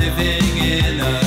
living in a